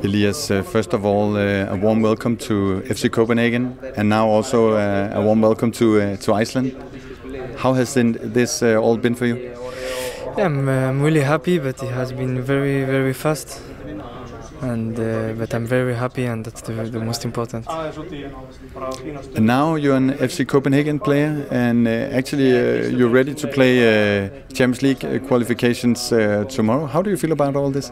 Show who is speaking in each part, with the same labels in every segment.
Speaker 1: Elias, uh, first of all, uh, a warm welcome to FC Copenhagen, and now also uh, a warm welcome to uh, to Iceland. How has this uh, all been for you?
Speaker 2: Yeah, I'm, uh, I'm, really happy, but it has been very, very fast. And but I'm very happy, and that's the, the, most important.
Speaker 1: And now you're an FC Copenhagen player, and actually you're ready to play Champions League qualifications tomorrow. How do you feel about all this?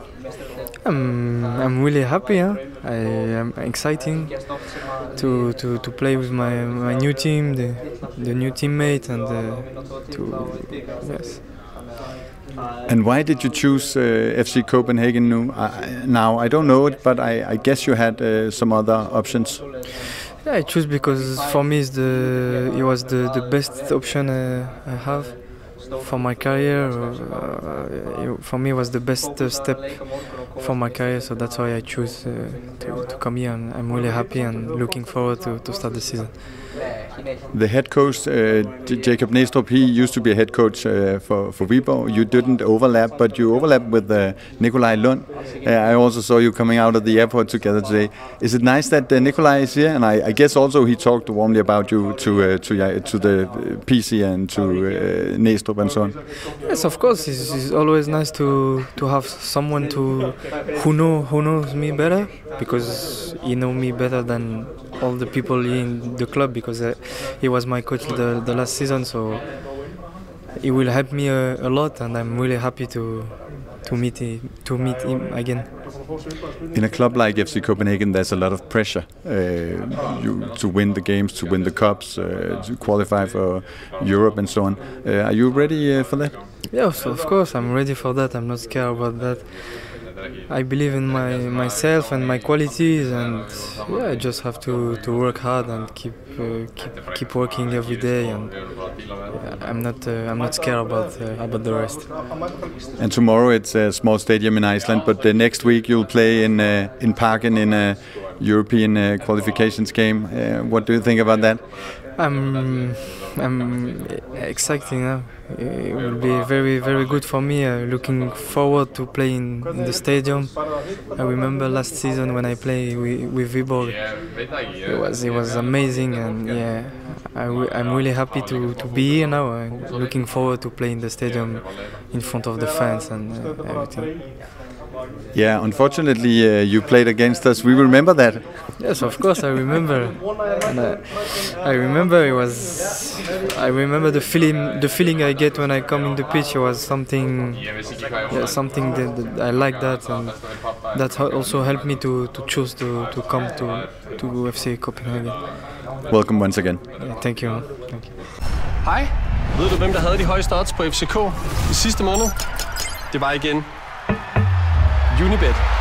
Speaker 2: I'm, I'm really happy. Huh? I am exciting to, to, to play with my, my new team, the, the new teammate, and uh, to yes.
Speaker 1: And why did you choose uh, FC Copenhagen now? I don't know it, but I, I guess you had uh, some other options.
Speaker 2: Yeah, I choose because for me the it was the, the best option uh, I have for my career. Uh, for me, was the best step for my career, so that's why I choose uh, to, to come here. And I'm really happy and looking forward to, to start the season.
Speaker 1: The head coach, uh, Jacob Neestrup, he used to be a head coach uh, for, for Viborg. You didn't overlap, but you overlapped with uh, Nikolaj Lund. Uh, I also saw you coming out of the airport together today. Is it nice that uh, Nikolaj is here? And I, I, guess also he talked warmly about you to uh, to to the PC and to uh, and so on.
Speaker 2: Yes, of course. It's, it's, always nice to to have someone to who know who knows me better because he know me better than all the people in the club because uh, he was my coach the, the last season so he will help me a, a lot and I'm really happy to to meet him, to meet him again.
Speaker 1: In a club like FC Copenhagen, there's a lot of pressure uh, you, to win the games, to win the cups, uh, to qualify for Europe and so on. Uh, are you ready uh, for that?
Speaker 2: Yes, of course, I'm ready for that. I'm not scared about that. I believe in my myself and my qualities, and yeah, I just have to, to work hard and keep uh, keep keep working every day. And yeah, I'm not uh, I'm not scared about uh, about the rest.
Speaker 1: And tomorrow it's a small stadium in Iceland, but the next week you'll play in uh, in Parken in a European uh, qualifications game. Uh, what do you think about that?
Speaker 2: I'm I'm exciting. Huh? It will be very very good for me. Uh, looking forward to playing in the stadium. I remember last season when I played with, with Viborg. It was it was amazing, and yeah, I am really happy to, to be here now. I'm looking forward to playing in the stadium in front of the fans and uh, everything.
Speaker 1: Yeah, unfortunately, uh, you played against us. We remember that.
Speaker 2: Yes, of course, I remember. And I, I remember it was. I remember the feeling. The feeling I get when I come in the pitch was something. Yeah, something that, that I like that, and that also helped me to, to choose to, to come to to FC Copenhagen.
Speaker 1: Welcome once again.
Speaker 2: Yeah, thank you. Thank you.
Speaker 3: Hej. Ved du hvem der havde de højeste odds på FCK i sidste måned? Det var igen Unibet.